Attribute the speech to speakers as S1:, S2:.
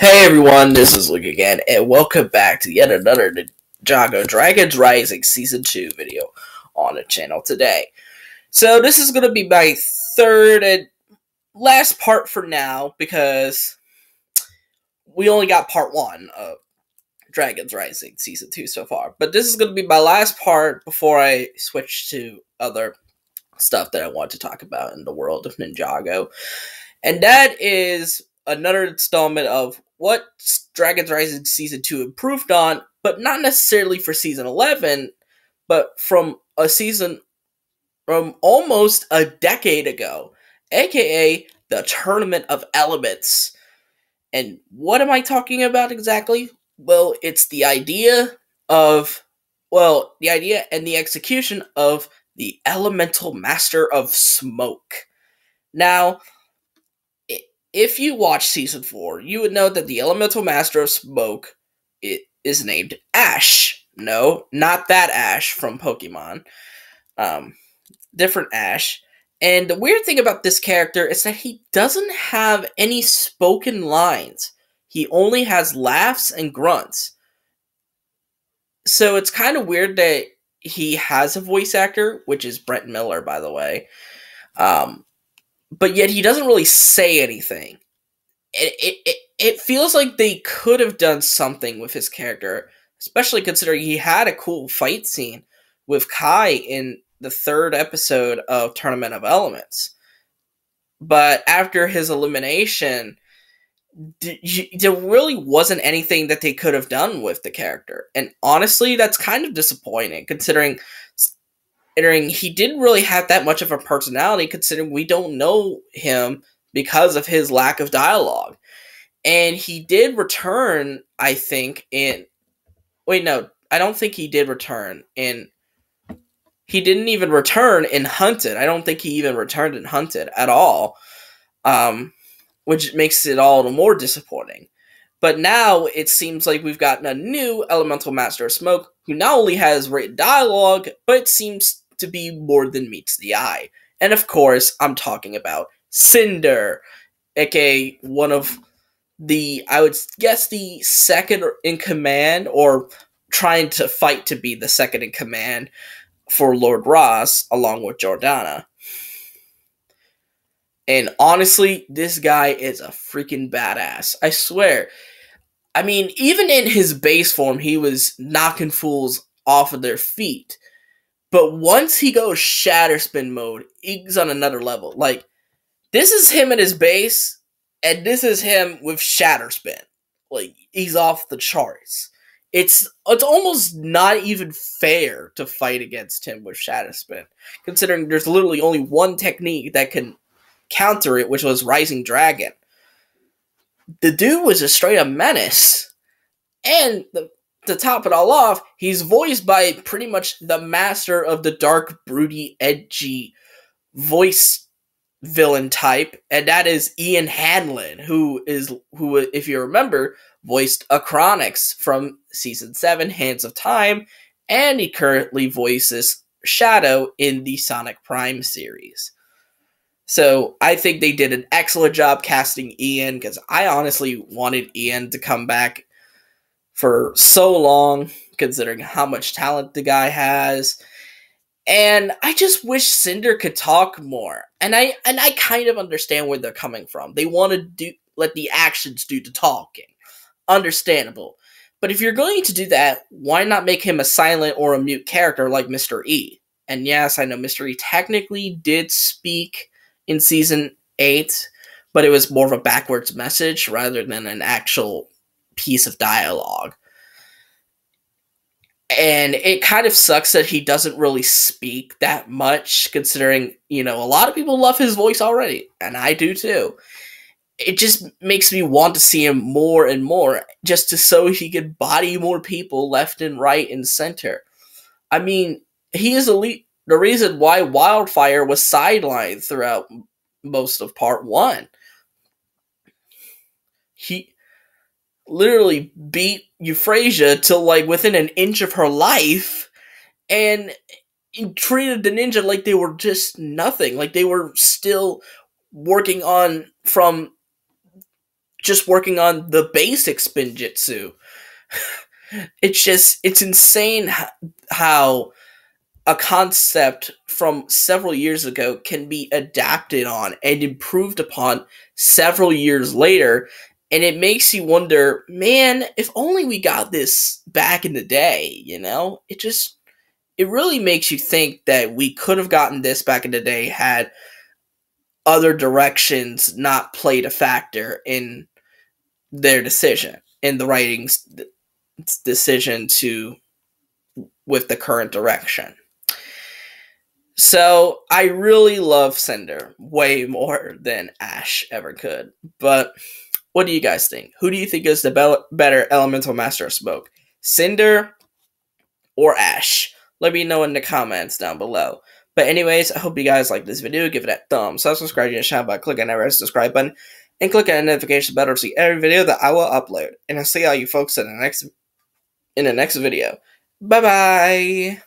S1: Hey everyone, this is Luke again, and welcome back to yet another Ninjago Dragons Rising Season 2 video on the channel today. So this is going to be my third and last part for now, because we only got part 1 of Dragons Rising Season 2 so far. But this is going to be my last part before I switch to other stuff that I want to talk about in the world of Ninjago. And that is another installment of what Dragons Rising Season 2 improved on, but not necessarily for Season 11, but from a season from almost a decade ago, aka the Tournament of Elements. And what am I talking about exactly? Well, it's the idea of, well, the idea and the execution of the Elemental Master of Smoke. Now, if you watch season four, you would know that the elemental master of smoke it is named Ash. No, not that Ash from Pokemon. Um, different Ash. And the weird thing about this character is that he doesn't have any spoken lines. He only has laughs and grunts. So it's kind of weird that he has a voice actor, which is Brent Miller, by the way. Um, but yet he doesn't really say anything. It, it, it, it feels like they could have done something with his character, especially considering he had a cool fight scene with Kai in the third episode of Tournament of Elements. But after his elimination, there really wasn't anything that they could have done with the character. And honestly, that's kind of disappointing considering he didn't really have that much of a personality, considering we don't know him because of his lack of dialogue. And he did return, I think, in. Wait, no, I don't think he did return in. He didn't even return in Hunted. I don't think he even returned in Hunted at all. Um, which makes it all the more disappointing. But now it seems like we've gotten a new Elemental Master of Smoke who not only has written dialogue, but seems to be more than meets the eye. And of course, I'm talking about Cinder, aka one of the, I would guess, the second in command, or trying to fight to be the second in command for Lord Ras, along with Jordana. And honestly, this guy is a freaking badass. I swear. I mean, even in his base form, he was knocking fools off of their feet. But once he goes shatter spin mode, he's on another level. Like this is him at his base, and this is him with shatter spin. Like he's off the charts. It's it's almost not even fair to fight against him with shatter spin, considering there's literally only one technique that can counter it, which was Rising Dragon. The dude was a straight up menace. And the to top it all off, he's voiced by pretty much the master of the dark, broody, edgy voice villain type, and that is Ian Hanlon, who is who, if you remember, voiced Acronix from season seven, Hands of Time, and he currently voices Shadow in the Sonic Prime series. So I think they did an excellent job casting Ian because I honestly wanted Ian to come back for so long, considering how much talent the guy has. And I just wish Cinder could talk more. And I and I kind of understand where they're coming from. They want to do let the actions do the talking. Understandable. But if you're going to do that, why not make him a silent or a mute character like Mr. E? And yes, I know Mr. E technically did speak in season 8, but it was more of a backwards message rather than an actual piece of dialogue. And it kind of sucks that he doesn't really speak that much, considering, you know, a lot of people love his voice already, and I do too. It just makes me want to see him more and more, just to so he could body more people left and right and center. I mean, he is elite. The reason why Wyldfyre was sidelined throughout most of part one. He literally beat Euphrasia till like within an inch of her life and treated the ninja like they were just nothing. Like they were still working on from just working on the basic spinjitzu. it's just it's insane how a concept from several years ago can be adapted on and improved upon several years later and it makes you wonder man if only we got this back in the day you know it just it really makes you think that we could have gotten this back in the day had other directions not played a factor in their decision in the writing's decision to with the current direction so I really love Cinder way more than Ash ever could. But what do you guys think? Who do you think is the be- better elemental master of smoke? Cinder or Ash? Let me know in the comments down below. But anyways, I hope you guys like this video. Give it a thumbs up, subscribe to the channel by clicking that red subscribe button, and click on the notification bell to see every video that I will upload. And I'll see all you folks in the next in the next video. Bye bye.